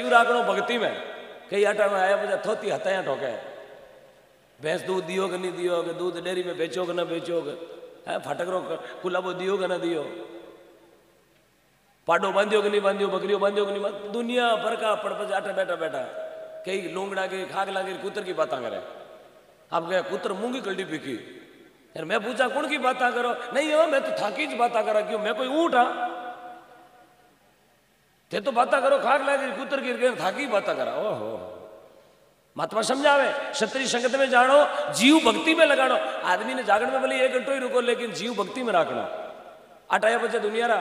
जीव राखणो भक्ति में कई आटा में आया बजा थोती हथाया ठोके भैंस दूध दियो कि नहीं दियो कि दूध डेयरी में बेचो कि ना बेचो है फटकरो कुलाबो दियो कि ना दियो पाडो बांधियो कि नहीं बांधियो बकरियो बांधियो कि नहीं बांधियो दुनिया भर का पड़ पड़ आटा बैठा बैठा कई लोंगड़ा की खाग लागे कुतर की बातें करे आप गया कुतर मूँगी कल्डी पीकी यार मैं पूछा कौन की बातें करो नहीं हो मैं तो थाकी बातें करा क्यों मैं कोई ऊँट हाँ ते बातें करो खाग लागे कुतर की थाकी बातें करा ओहो महात्मा समझावे क्षत्रिय संगत में जानो जीव भक्ति में लगानो आदमी ने जागरण में भले एक घंटो ही रुको लेकिन जीव भक्ति में रखना अटाया बच्चे दुनिया रा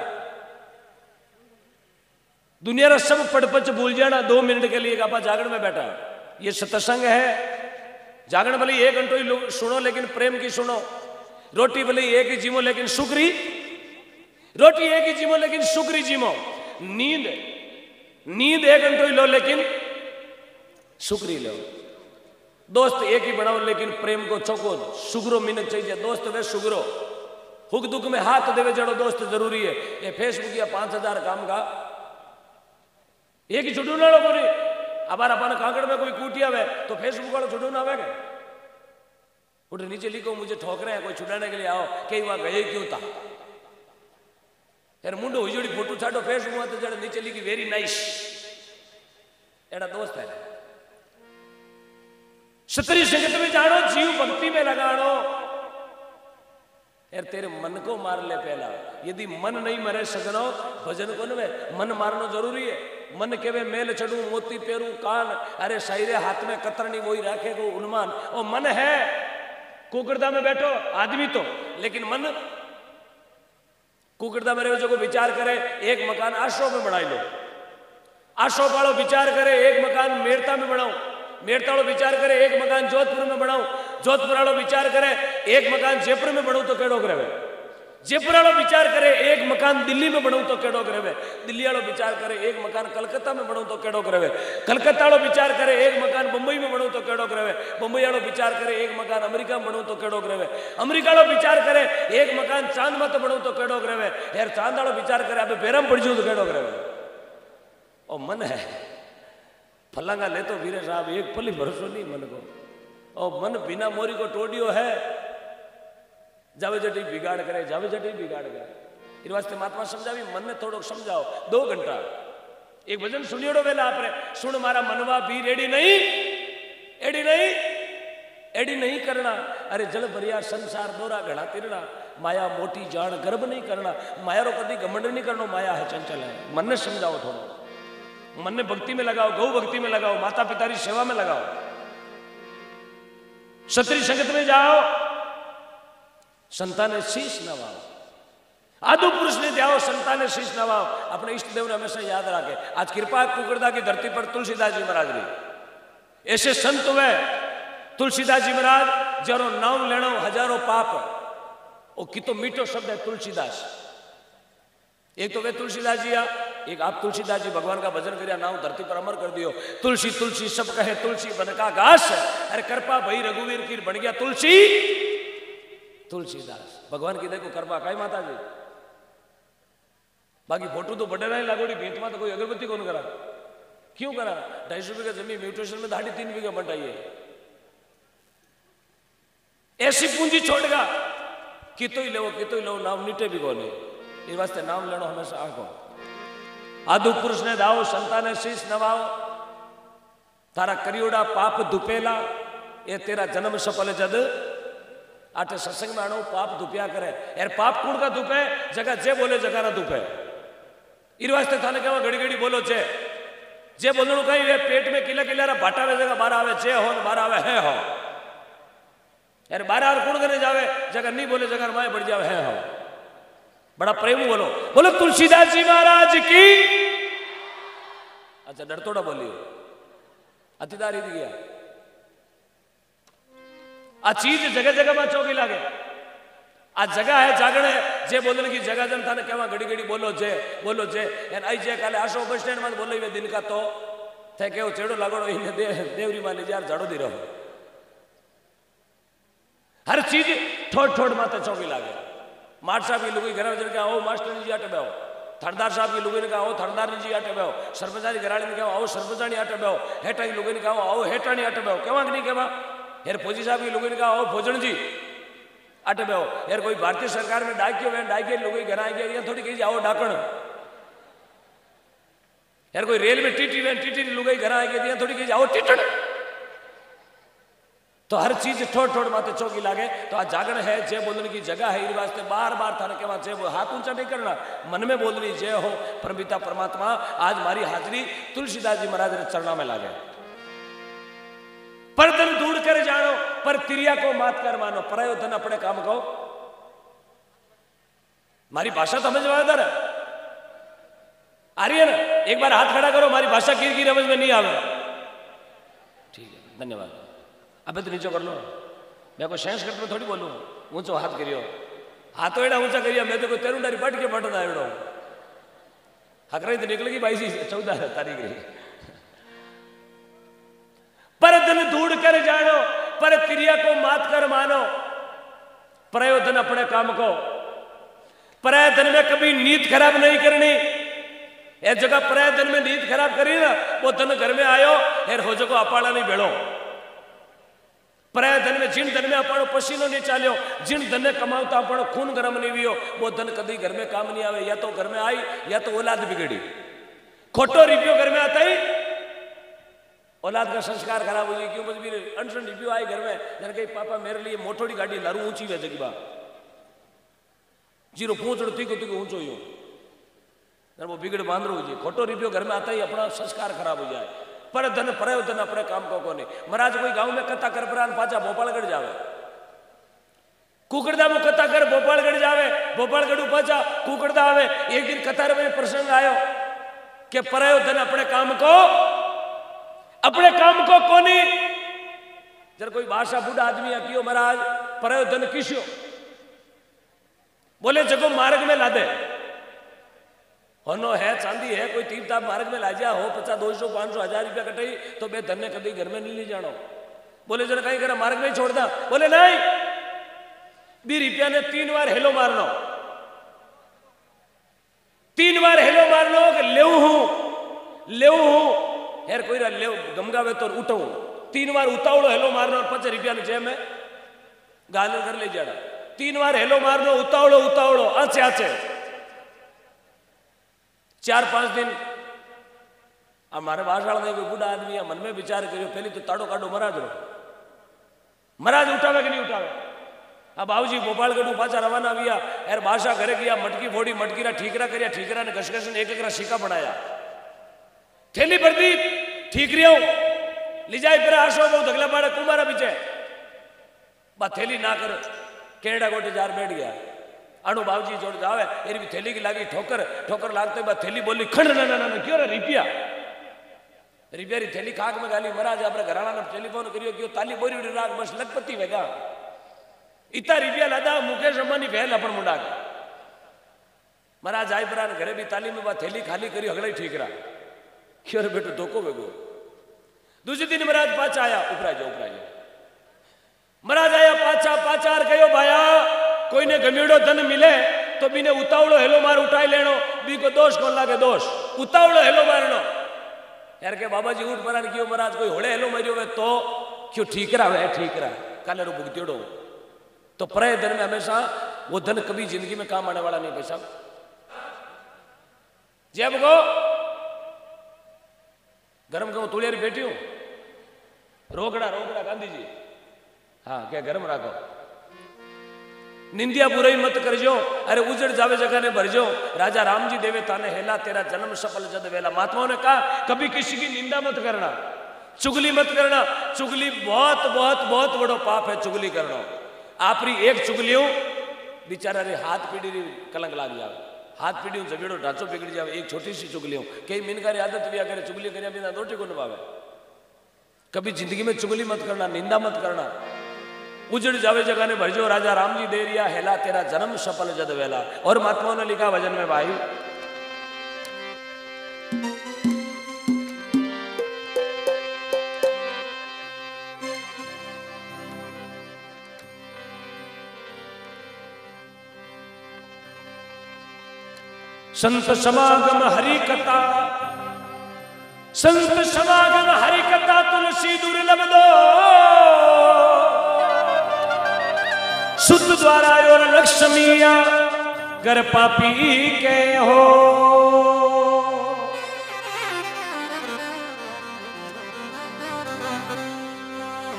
दुनिया रा सब पटपच भूल जाना दो मिनट के लिए आपा जागरण में बैठा ये सत्संग है जागरण भले एक घंटो ही सुनो लेकिन प्रेम की सुनो रोटी भले एक ही जीमो लेकिन सुखरी रोटी एक ही जीमो लेकिन सुखरी जीमो नींद नींद एक घंटो ही लो, लेकिन सुखरी लो। दोस्त एक ही बनाओ लेकिन प्रेम को चौको। सुगरो मिनट चाहिए। दोस्त वे सुगरो हुक दुख में हाथ देवे जड़ो दोस्त ज़रूरी है। ये फेसबुक या पाँच हज़ार काम का। एक ही छुटू ना कोई अबार अपन कांकड़ में कोई कूटी आवे तो फेसबुक वालों छुटू ना आवेगा उठ नीचे लिखो, मुझे ठोक रहे हैं, कोई छुड़ाने के लिए आओ। कई वहाँ गए क्यों था? यार मुंडो हुजड़ी फ़ोटो छाटो फेसबुक में तो जरा नीचे लिखी वेरी नाइस एड़ा दोस्त है क्षत्रिय संगत में जानो जीव भक्ति में लगानो यार तेरे मन को मार ले पहला यदि मन नहीं मरे सजनो भजन को नवे मन मारनो ज़रूरी है मन के वे मेल चढ़ू मोती पेरू कान अरे शायरे हाथ में कतरनी वही राखे को उन्मान और मन है कुकड़दा में बैठो आदमी तो लेकिन मन कुकड़दा में रहे जो को विचार करे एक मकान आश्रो में बनाई लो आशो वालों विचार करे एक मकान मेरता में बनाऊ मेरता विचार करे एक मकान जोधपुर में बनाऊ जोधपुर वालों विचार करे एक मकान जयपुर में बनाऊ तो करे जयपुर वालों विचार करे, एक मकान दिल्ली में बनाऊँ तो केड़ो करे दिल्ली वालों विचार करे, एक मकान कलकत्ता में बनाऊँ तो केड़ो करे कलकत्ता वालों विचार करे, एक मकान मुंबई में बनाऊँ तो केड़ो करे मुंबई वालों विचार करे, एक मकान अमेरिका में बनाऊँ तो केड़ो करे अमेरिका वालों विचार करे, एक मकान चाँद में तो बनाऊँ तो केड़ो करे यार चाँद वालों विचार करे अबे बेरम पड़ जाऊँ तो केड़ो करे और मन है। फलांगा ले तो वीरे साहब, एक पली भरोसो नहीं मन को। और मन बिना मोरी को टोडियो है। जावे जटी बिगाड़ करे जावे जटी बिगाड़ करे। इन वास्ते महात्मा समझावी मन ने थोड़ो समझाओ। दो घंटा। एक भजन सुनियोड़ो वेला आपने। सुन, मारा मनवा भी रेडी नहीं। एडी नहीं। एडी नहीं करना। अरे जल भरिया संसार दोरा घड़ा तिरना माया मोटी जान गर्भ नहीं करना। माया रो कभी घमंड नहीं करनो। माया है चंचल है। मन ने समझाओ थोड़ा। मन ने भक्ति में लगाओ, गौ भक्ति में लगाओ, माता पिता की सेवा में आदु पुरुष ने जाओ संतान शीश नवाओ अपने इष्ट देव ने हमेशा याद रखे आज कृपा कुकड़दा की धरती पर तुलसीदास जी महाराज री ऐसे संत हुए तुलसीदास जी महाराज जरो नाम लेनो हज़ारों पाप वो कितो मीठो शब्द है तुलसीदास एक तो वे तुलसीदास जी आ एक आप तुलसीदास जी भगवान का भजन करिया नाम धरती पर अमर कर दियो तुलसी तुलसी सब कहे तुलसी बनका घास अरे कृपा भई रघुवीर की बन गया तुलसी तुलसीदास भगवान की देखो कृपा काई माता जी बाकी फ़ोटो तो बड़े नहीं लागोड़ी भेंट में तो कोई अगरबत्ती कौन करा क्यों करा ढाई सौ बीघा ज़मीन म्यूटेशन में दाढ़ी तीन बीघा बटाइए ऐसी पूंजी छोड़ेगा कितो ही लो कितो ही लो नाम नीटे भी कोने इस वास्ते नाम लेनो हमेशा आगो आदु पुरुष ने दाओ संताने शीश नवाओ तारा करियोड़ा पाप दुपेला ये तेरा जन्म सफल जद आटे सत्संग में आनो पाप दुपिया करे। यार, पाप कूड़ का दुपे जगह जे बोले, जगह ना दुपे इस वास्ते थाने कहवा घड़ी घड़ी बोलो, जे। जे बोलनो कहीं ये पेट में किला किला भाटा वे जगह बारह आवे, जे हो बारह आवे, है हो। यार बारह और कूड़ करने जावे? जगह नहीं बोले, जगह माए बढ़ जावे, है हो। बड़ा प्रेम बोलो। बोलो तुलसीदास जी महाराज की अच्छा डरतोड़ा बोलियो। अतिदारी दी चीज़ जगह जगह में चौकी लागे। आ जगह है जागरण है जे बोलने की जगह जन थाने कहवा, घड़ी घड़ी बोलो जे बोलो जे। एन आई जे काले आशो बस स्टैंड में बोलो वे दिन का तो। थे केव चेड़ो लागोड़ो इने दे, देवरी मान लीजिए झाड़ो दी रहो। हर चीज़ ठोड़ ठोड़ माते चौकी लागे। माट साहब की लुगी घर में जन के आओ मास्टर जी आटे बैठो थानेदार साहब की लोगों ने कहा आओ थानेदार जी आटे बेहो। सरपंचानी घराड़ी ने कहा आओ सरपंचानी आटे बेहो। हेटा की लोगों ने कहा आओ हेटानी आटे बेहो। केवा नहीं केवा यार फौजी साहब की लोगों ने कहा आओ फौजन जी आटे बेहो। यार कोई भारतीय सरकार में डाकियो वे डाकिए लोग घर आए गए थोड़ी कही आओ डाकण। यार कोई रेल में टीटी वे टीटी लुगाई घर आए गए थोड़ी कही आओ टीटण। तो हर चीज़ ठोड़ ठोड़ माते चौकी लागे। तो आज जागरण है, जय बोलने की जगह है वास्ते बार बार थाने के जय बोल हाथ ऊँचा नहीं करना। मन में बोलनी, जय हो परमिता परमात्मा, आज मारी हाजरी, तुलसीदास जी महाराज ने चरणा में लागे। पर दूर कर जानो, पर तिरिया को मात कर मानो। परायो धन अपने काम को मारी भाषा समझ में है आ रही है ना? एक बार हाथ खड़ा करो हमारी भाषा की की समझ में नहीं आवे। ठीक है, धन्यवाद। अबे तो नीचे कर लो। मैं कोई संस्कृत में थोड़ी बोलूँ। ऊंचो हाथ करियो। हाथ एड़ा ऊँचा करियो, मैं तो कोई तेरू डारी पट के पटता एड़ो। हकराई तो निकलेगी बाईस चौदह तारीख। प्रयोजन दूर कर जानो, पर क्रिया को मात कर मानो। प्रयोधन अपने काम को। प्रयोधन में कभी नींद खराब नहीं करनी। ये जगह प्रयोधन में नींद खराब करी ना, वो धन घर में आयो, फिर हो जगह अपाड़ा नहीं बेड़ो। प्रयत्न में, जिन धन में अपनो पसीनो नहीं चालियो, जिन धन में कमाओ तो अपनो खून गर्म नहीं हुई वो धन कभी घर में काम नहीं आवे, या तो घर में आई, या तो औलाद बिगड़ी। खोटो रिपियो घर में आता ही औलाद का संस्कार खराब हो गई क्यों बस भी अनशन रिपियो आई घर में? जन कही पापा मेरे लिए मोटोड़ी गाड़ी लारू ऊँची वे जगी बा। ज़ीरो पूछड़ो तीको तीको ऊंचो यो। वो बिगड़ बांधरो हो जाए। खोटो रिपियो घर में आता ही अपना संस्कार खराब हो जाए। पर धन परयो धन अपने काम को कोने। महाराज, कोई गाँव में कथा कर प्राण पाचा, भोपालगढ़ जावे। कुकड़दा में कथा कर भोपालगढ़ जावे। भोपालगढ़ पाचा कुकड़दा आवे। एक दिन कतार में प्रसंग आयो कि पर धन अपने काम को अपने काम को कोनी। जर कोई भाषा बूढ़ा आदमी कियो, महाराज, परयो धन बोले, जगो मार्ग में लादे। होनो है, चांदी है, कोई तीन ताप मार्ग में लाजा हो, पचास दो सौ पाँच सौ हज़ार रुपया कटाई तो बे धन ने कभी घर में नहीं ले जानो बोले, जरा कहीं करा मार्ग में छोड़ दा। बोले, नहीं। बी रुपया ने तीन बार हेलो मारनो। तीन बार हेलो मारनो लेव हूँ। हूँ। कोई रा लेव गमगावे तो उठो। तीन बार उतावड़ो हेलो मारनो, पचास रुपया ने जेब में गालन कर ले जाना तीन बार हेलो मारनो उतावड़ो उतावड़ो अच्छे अच्छे चार, पाँच दिन हमारे बासाड़ में बूढ़ा आदमी है मन में विचार करियो, पहले तो ताड़ो काटो महाराज रो। महाराज उठावे कि नहीं उठावे? अब बाबूजी गोपालगढ़ पाचा रवाना हुआ यार बादशाह घरे गया, मटकी फोड़ी मटकी रा ठीकरा करिया ठीकरा ने घसघसन एक एक सिक्का बनाया भर दी ठीक रियो लिजाई पर आशो बहु धगला पाड़े कुमारा पीछे बा थैली ना कर केड़ा गोटे जार बैठ गया अणु बाबूजी जोड़ जावे एरी भी थैली की लागी ठोकर ठोकर लागते बाद थैली बोली खंड ना ना ना क्यों रे रिपिया रिपिया री थैली खाक में गाली महाराज अपने घराना ने टेलीफोन करियो क्यों ताली बोरी उड़ी राग बस लखपति वेगा इतना रिपिया लादा मुकेश अंबानी फैल अपन मुंडा महाराज आई परान घरे भी ताली में बात थैली खाली करी हगड़ा ठीक रहा कि बेटो, धोखो बेगो दूसरे दिन महाराज पाचा आया उपरा जाओ उपरा जाओ। महाराज आया पाचा पाचा कहो भाया कोई ने गमीड़ो धन मिले तो बीने उतावड़ो हेलो मार उठाई लेनो बी को दोष कौन लागे दोष उतावड़ो हेलो मारनो यार के बाबा जी ऊट मरा क्यों महाराज कोई होड़े हेलो मरियो वे तो क्यों ठीक रहा है ठीक रहा कल रो भुगत्योड़ो तो प्रय धन में हमेशा वो धन कभी ज़िंदगी में काम आने वाला नहीं भाई साहब जय को गरम कहूँ तुड़ियारी बैठी हूँ रोकड़ा रोकड़ा गांधी जी हाँ क्या गरम राखो निंदिया बुराई मत करजो अरे उजड़ जावे जगह ने भरजो राजा राम जी देवे ताने हेला तेरा जन्म सफल जद वेला महात्माओं ने कहा कभी किसी की निंदा मत करना चुगली मत करना चुगली बहुत बहुत बहुत बड़ो पाप है चुगली करना आपरी एक चुगलियों बेचारा रे हाथ पीढ़ी कलंक लाग जावे हाथ पीढ़ी झगड़ो ढांचो बिगड़ जाए एक छोटी सी चुगलियों कई मिनकारी आदत भी अगर चुगली करिया बिना रोटी को नभावे। कभी ज़िंदगी में चुगली मत करना, निंदा मत करना। उजड़ जावे जगह ने भरजो राजा राम जी दे रिया, हेला तेरा जन्म सफल जद वेला। और महात्मा ने लिखा, भजन में भाई संत समागम हरि कथा संत समागम हरि कथा तुलसी दुर्लभ दो। शुद्ध द्वारा और लक्ष्मिया कर पापी के हो।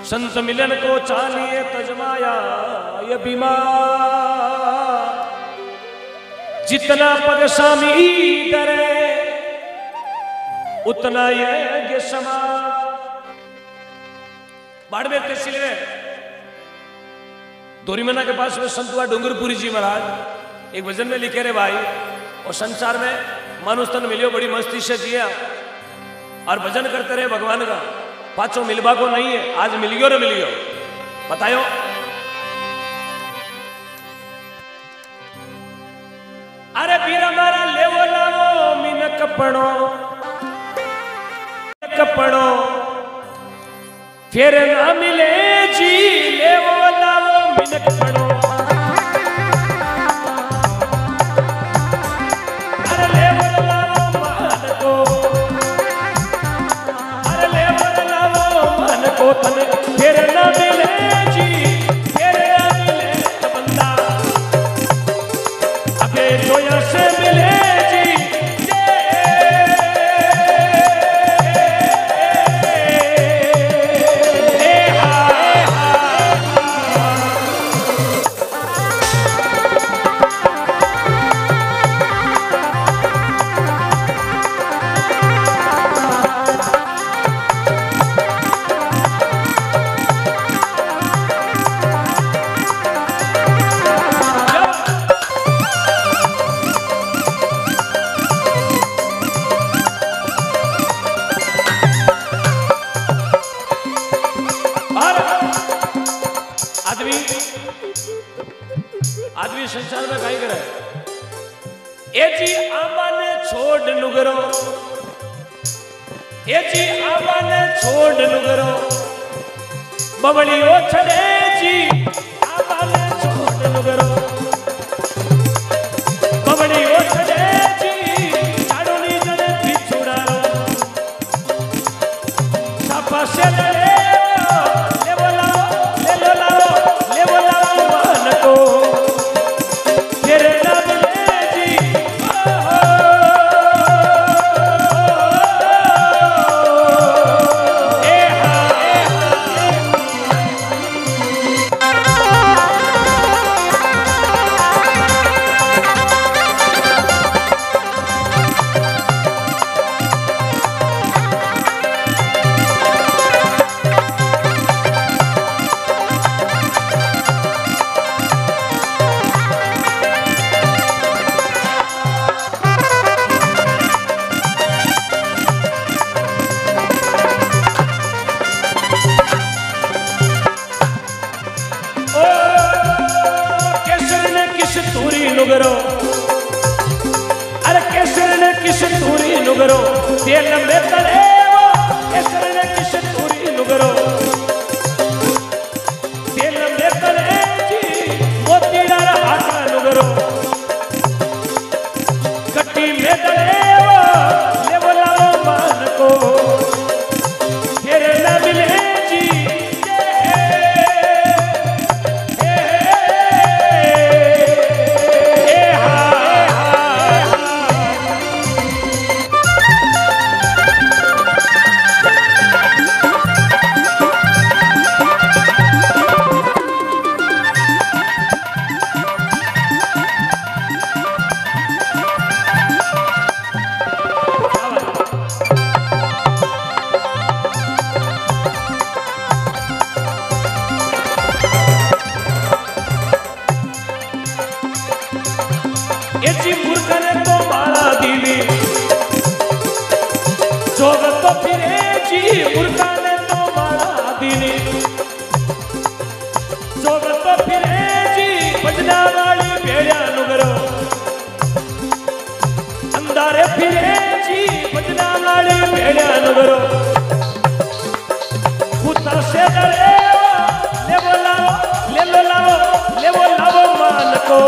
संत मिलन को चालिए तजमाया, ये बीमार। जितना स्वामी डरे उतना यज्ञ समा। बाड़मेर तहसील में दोरीमना के पास में संतुआ डूंगरपुरी जी महाराज, एक भजन में लिखे रे भाई, और संसार में मनुष्य तन मिलियो, बड़ी मस्ती से जिया। और भजन करते रहे भगवान का। पाचो मिलबा को नहीं है, आज मिल गयो रे मिल बतायो अरे बीरा मारा लेवो लावो, मिनक पड़ो मिनक पड़ो फिर ना मिले जी, लेवो लावो मान को। अरे लेवो लावो, मान को तन तूरी नुगरो। अरे किसने किस तूरी नुगरो? तेल में तले। एची तो माला दीनी जोग तो फिरे जी मूर्खने तो माला दीनी जोग तो फिरे जी भजना वाली भेड़िया नुगरो। अंधारे फिरे जी भजना वाली भेड़िया नुगरो। खुदा से डरे ले बोलाओ ले लो लाओ ले बोलाओ मान को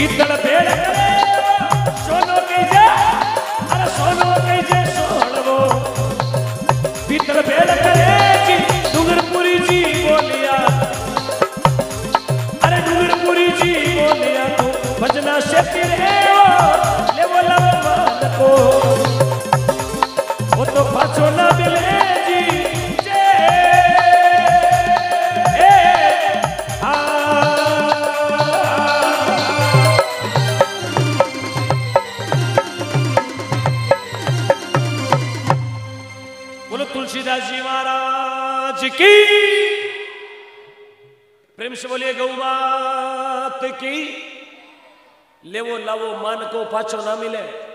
Kita लावो मान को पाछो ना मिले।